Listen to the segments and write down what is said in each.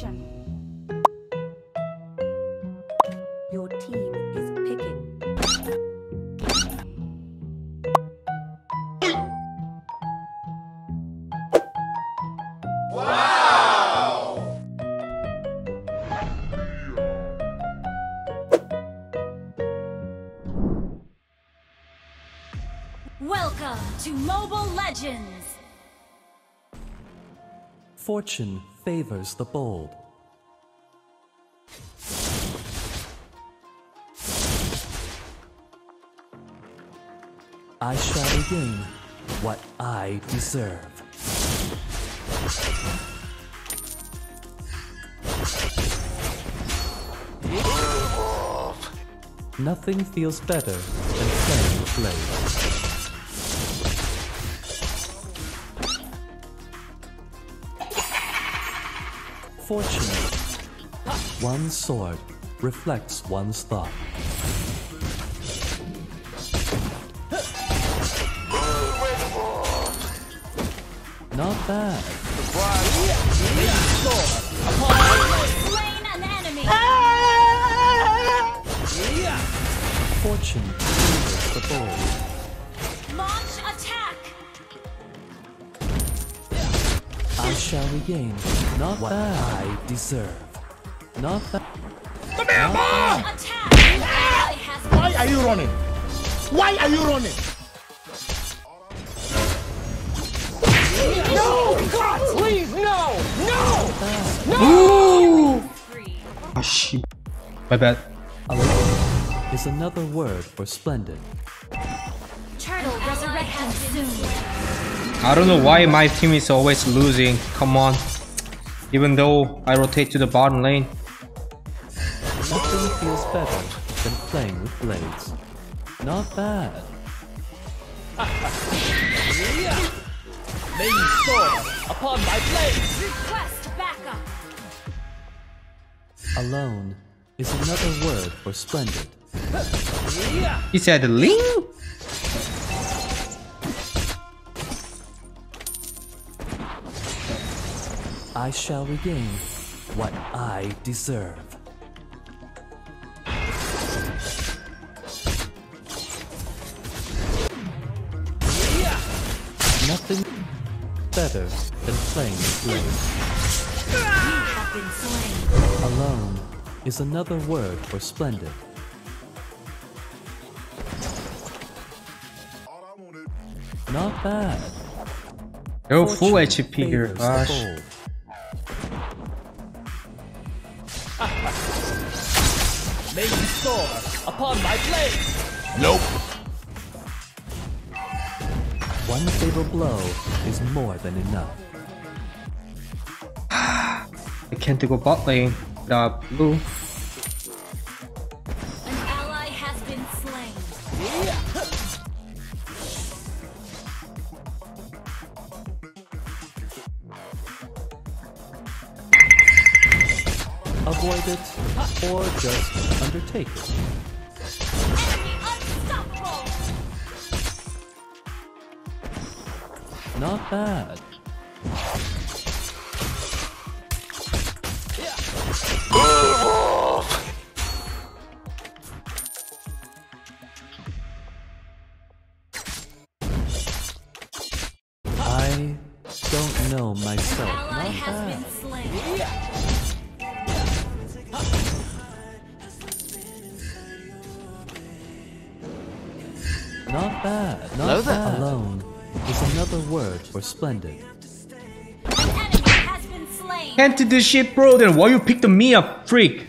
Attention. Your team is picking. Welcome to Mobile Legends! Fortune favors the bold. I shall regain what I deserve. Nothing feels better than playing with blades. Fortunate. One sword reflects one's thought. Not bad. Fortune favors the bold. I shall regain not what I deserve. Not bad. Attack! An ally has been Why are you running? Why are you running? No! God, please, no! No! free. 아 씨. My bad. Is another word for splendid. I don't know why my team is always losing. Come on. Even though I rotate to the bottom lane. Nothing feels better than playing with blades. Not bad. You soar upon my blade! Request backup. Alone is another word for splendid. He said Ling? I shall regain what I deserve. Nothing better than playing with blades. Have been slain. Alone is another word for splendid. Not bad. They're full HP here. Gosh. May you soar upon my blade! Nope. One fatal blow is more than enough. I can't go bot lane without blue. Just undertake it. Not bad. Word for splendid. An enemy has been slain. Can't do this shit, bro. Then why you picked me up, freak?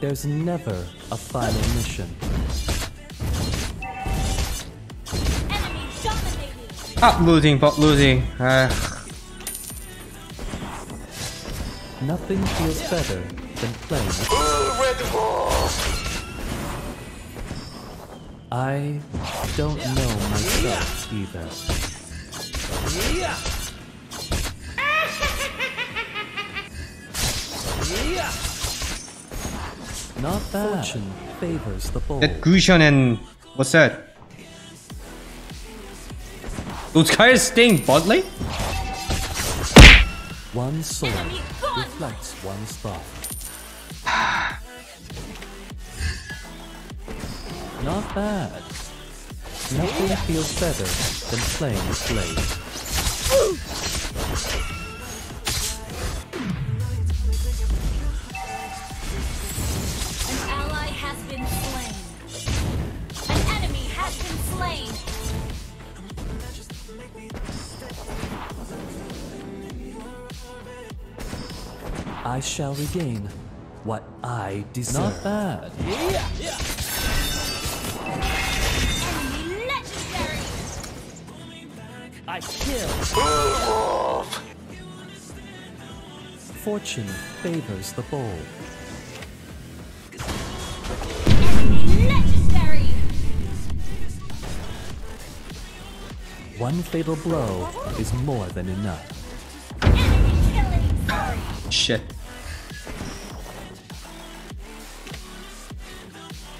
There's never a final mission. Up dominating. Losing, but losing. Uh, Nothing feels better than playing with I don't know myself either. Yeah. Yeah. Not bad. Fortune favors the bold. that Gusion and what's that? Those guys staying bot lane? One sword reflects one's thought. Not bad. Nothing feels better than playing with blades. An ally has been slain. An enemy has been slain. I shall regain what I deserve. Not bad. Enemy kill. Fortune favors the bold. One fatal blow is more than enough. Enemy killing spree. Shit.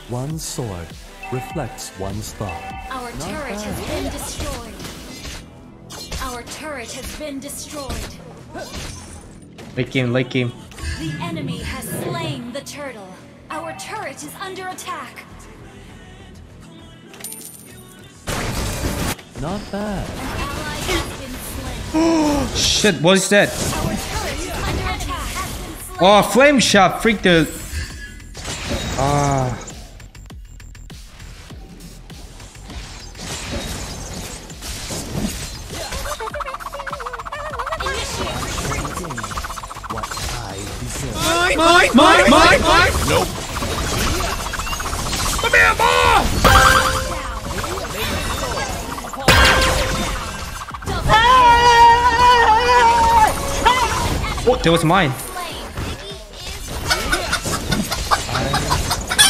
One sword reflects one's thought. Our turret has been destroyed. Our turret has been destroyed. Late game, late game. The enemy has slain the turtle. Our turret is under attack. Not bad. An ally has been slain. Shit, what is that? Our turret is under attack. Has been slain. Oh, flame shot. freaked the. Deserve. Mine, mine, mine, mine. Nope. Come here, boy. Oh, that was mine.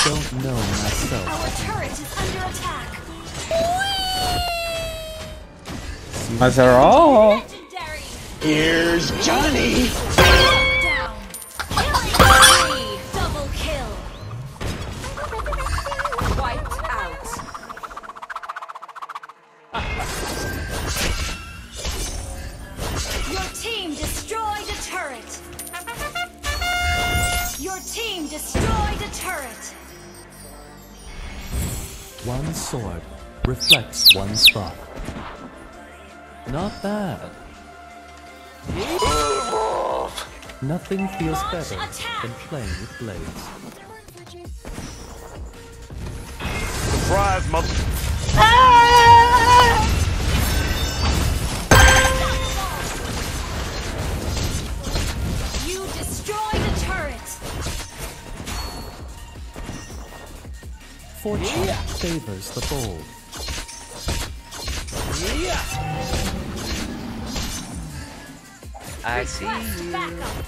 Don't know myself. Our turret is under attack. As are all. Here's Johnny. Destroyed a turret. One sword reflects one's thought. Not bad. Nothing feels Launch better attack. than playing with blades. Surprise, mother. You Fortune favors the bold. I see Request you. backup.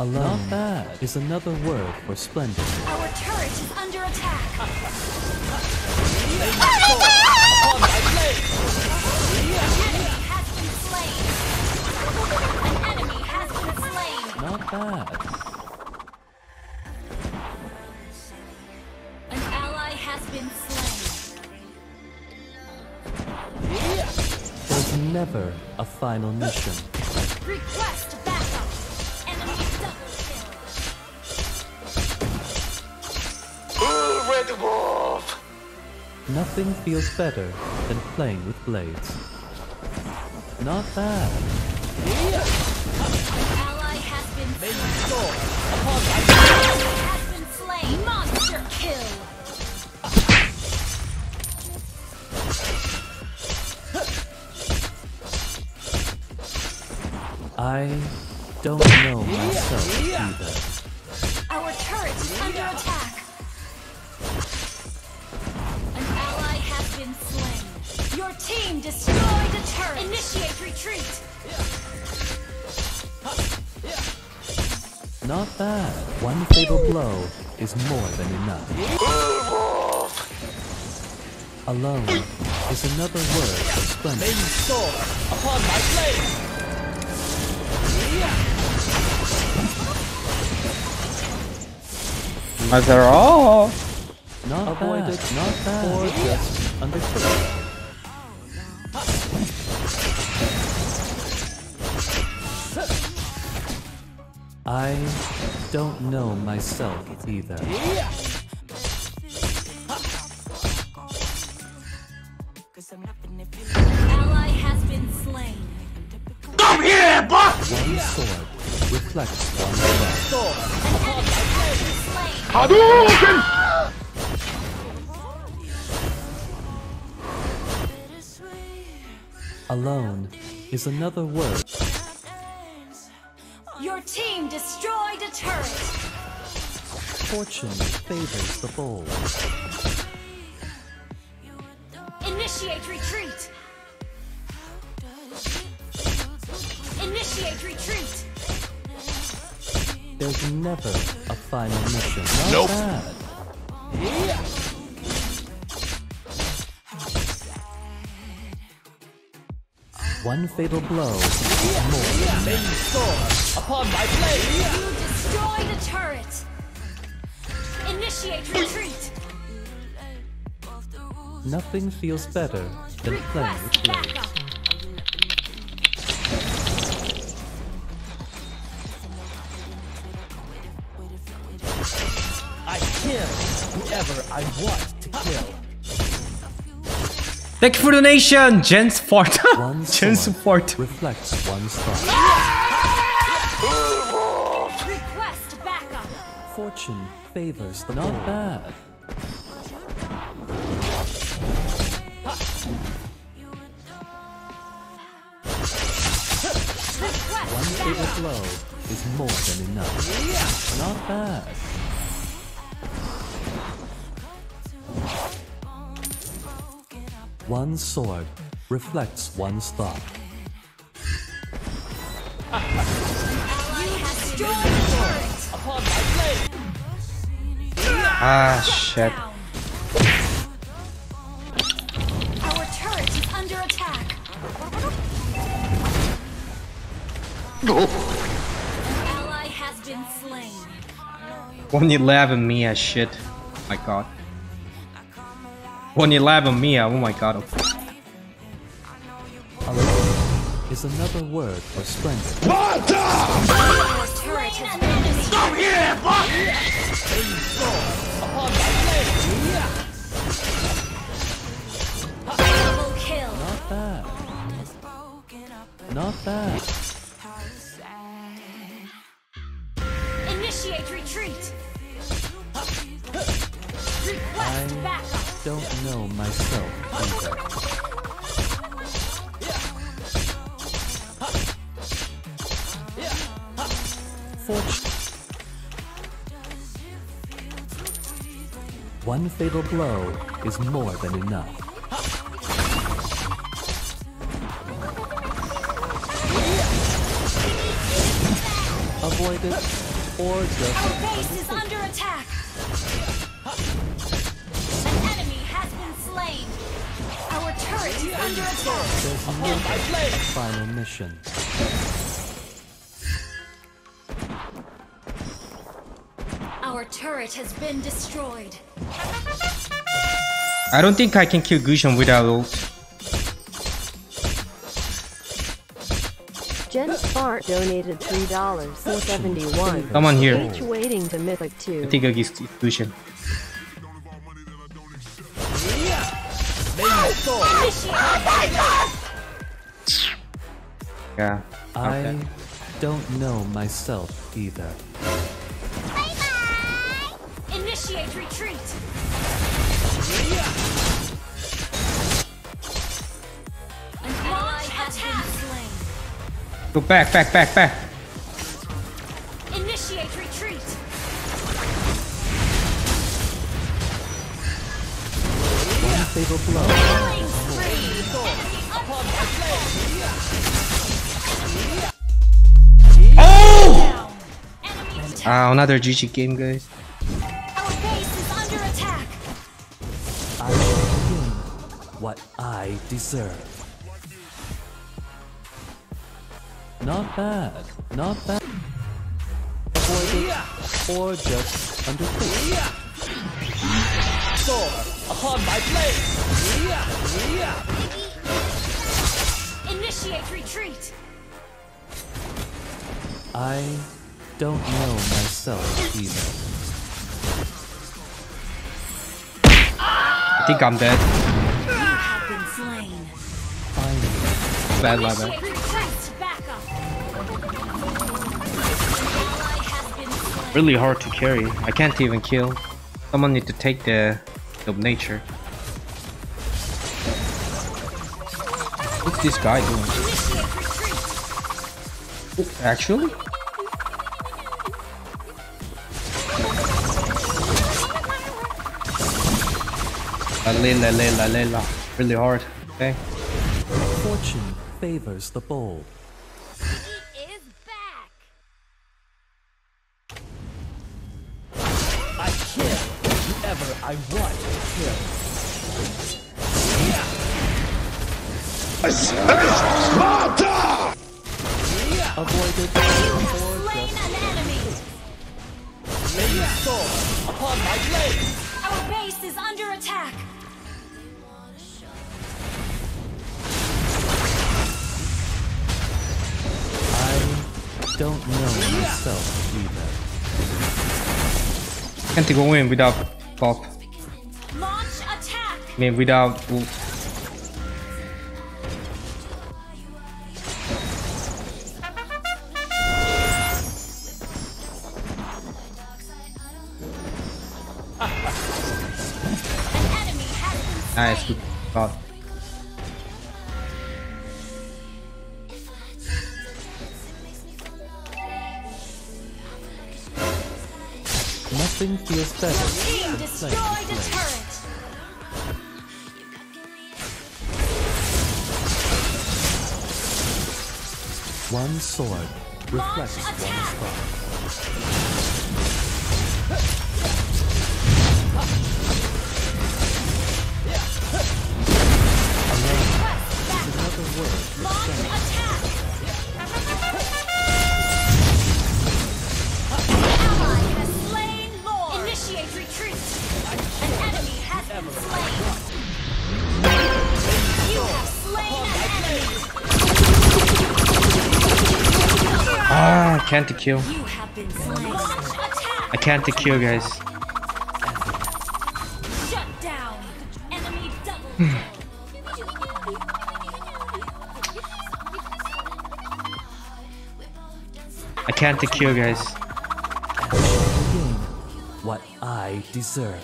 Alone Not bad is another word for splendid. Our turret is under attack. Not my never a final mission. Request backup. Enemy double kill. Red Wolf. Nothing feels better than playing with blades. Not bad. An ally has been slain. you soar upon my has been slain. Monster kill. I don't know myself either. Our turret is under attack. An ally has been slain. Your team destroyed a turret. Initiate retreat. Not bad. One fatal blow is more than enough. Alone is another word for May splendid. you soar upon my blade. As they're all not avoided, bad. not bad, or just understood. I don't know myself either. An enemy has been slain. Alone is another word. Your team destroyed a turret. Fortune favors the bold. Initiate retreat. Initiate retreat. There's never a final mission. Not Nope. bad. One fatal blow is more May you soar upon my blade. You destroyed the turret. Initiate retreat. Nothing feels better than playing with Request blades. Whoever I want to kill. Thank you for the donation, Jen Sport. One Jen sword Sport. reflects one's thought. Request backup. Fortune favors the not bad. One fatal backup. blow is more than enough. Not bad. One sword reflects one's thought. Ally has destroyed a turret. Upon my blade. Ah, shit. Down. Our turret is under attack. Ally has been slain. 111 Miya, shit. My god. 111 Miya, oh my god. Alone is another word for strength. Our turret has been destroyed. Upon my blade. Double kill. Not bad. Not bad. Know myself either. One fatal blow is more than enough. Avoid it, or Our base is under attack. There's no final mission. Our turret has been destroyed. I don't think I can kill Gusion without ult. Jen Spart donated $3.71. Come on here. Each waiting to Mythic 2. I 2. think against Gusion. Yeah. I Okay. don't know myself either. Bye bye! Initiate retreat. An ally has. Go back, back, back, back. Initiate retreat. One fatal blow. Down. Enemy. Ah, another GG game, guys. Our base is under attack. I shall what I deserve. Not bad, not bad. Avoid it, or just undertake. Soar upon my blade. Initiate retreat. I don't know myself either. I think I'm dead. Bad, slain. Really hard to carry. I can't even kill. Someone need to take the the nature. What's this guy doing? Actually? La la la la la la. Really hard. Okay. fortune favors the bold. He is back. I kill whoever I want to kill. Avoided or Slain just an enemy. May you soar upon my blade. Our base is under attack. Don't know myself either. Can't go in without pop. Launch attack. I mean without ult. An enemy has been slain. Nice, good god. Nothing feels better Team than destroyed playing a with blades. turret. One sword reflects Launch one's thought. Can't kill. I can't kill, guys. Shut down. Enemy. I can't kill, guys. What I deserve.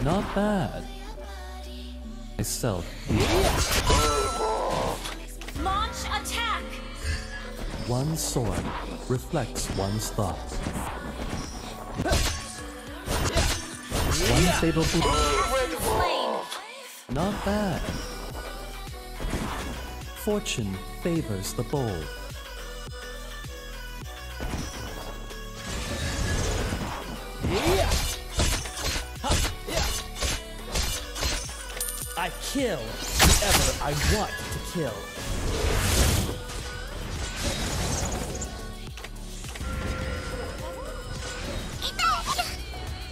Not bad. Myself One sword reflects one's thoughts. One fatal slain. Not bad. Fortune favors the bold. I kill whoever I want to kill.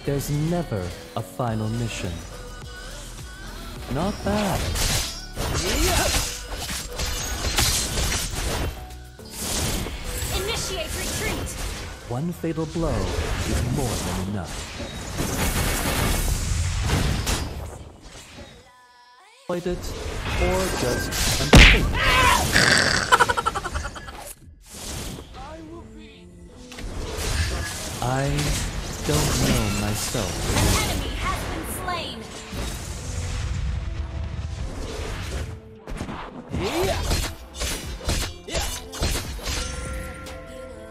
There's never a final mission. Not bad. Initiate retreat. One fatal blow is more than enough. Avoid it, or just. I don't know myself. Enemy has been slain.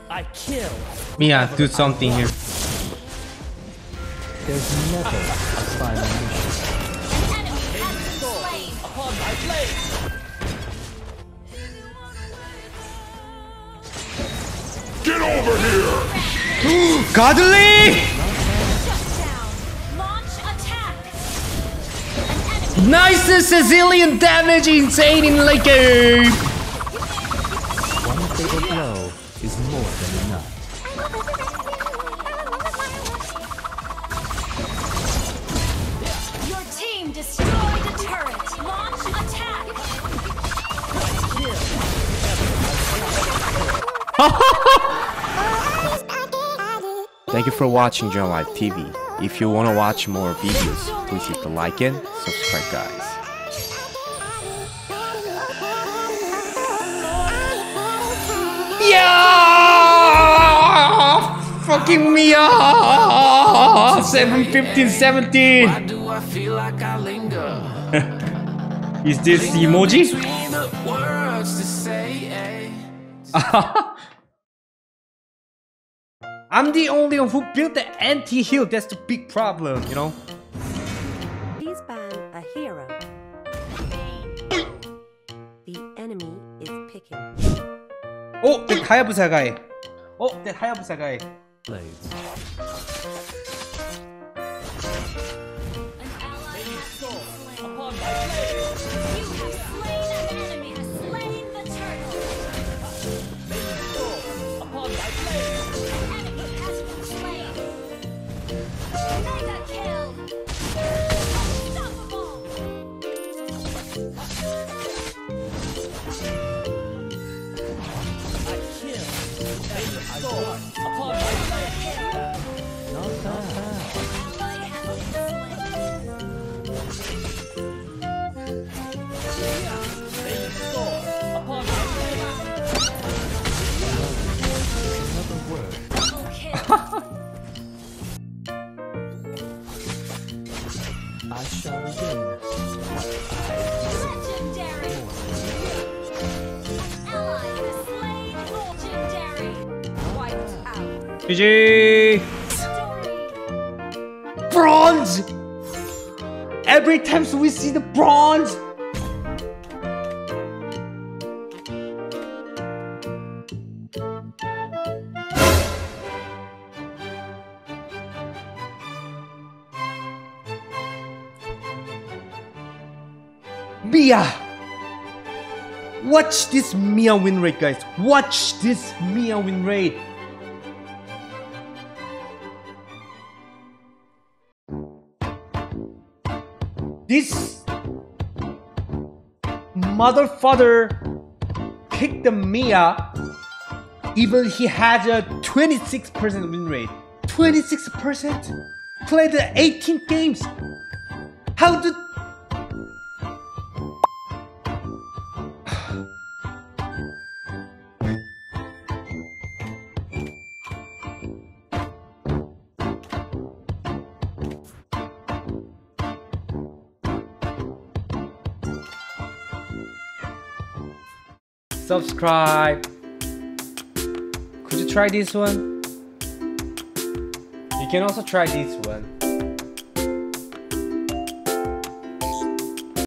I kill. Miya, do something here. There's never a final mission. An enemy has been slain. Upon my blade. Get over here! Godly! Nice Sicilian damage insane in like a... One fatal blow is more than enough. Your team destroyed a turret. Launch attack. Thank you for watching John Live TV. If you want to watch more videos, please hit the like and subscribe guys. Yeah! Fucking me up! 7, 15, 17! Why do I feel like I linger? Is this emoji? I'm the only one who built the anti-heal. That's the big problem, you know? Please ban a hero. The enemy is picking. Oh, that Hayabusa guy. Oh, that Hayabusa guy. Blades. GG! Bronze! Every time we see the bronze! Miya! Watch this Miya win rate, guys. Watch this Miya win rate. This mother father picked the Miya even he had a 26% win rate. 26%? Played 18 games. How did subscribe. Could you try this one? You can also try this one.